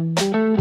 Música